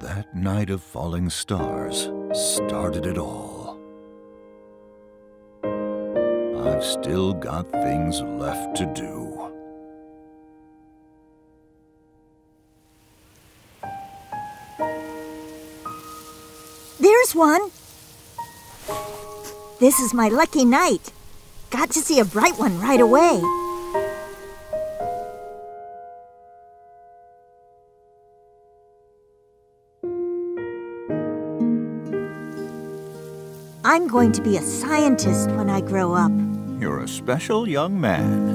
That night of falling stars started it all. I've still got things left to do. There's one. This is my lucky night. Got to see a bright one right away. I'm going to be a scientist when I grow up. You're a special young man.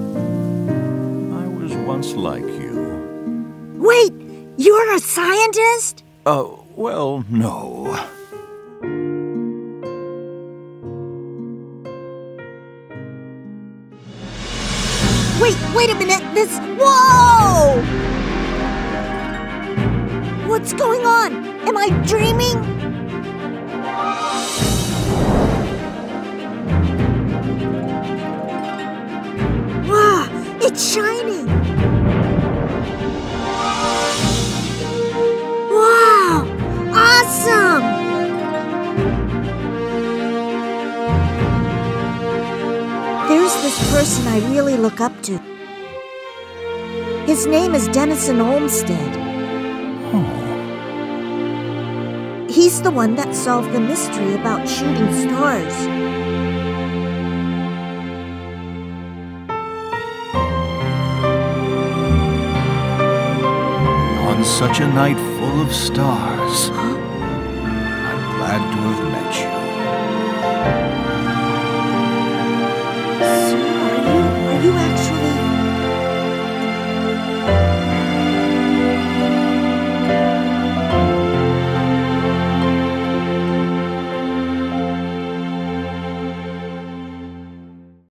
I was once like you. Wait, you're a scientist? Oh, well, no. Wait, wait a minute. This. Whoa! What's going on? Am I dreaming? Shining. Wow, awesome! There's this person I really look up to. His name is Denison Olmsted. He's the one that solved the mystery about shooting stars. such a night full of stars, I'm glad to have met you.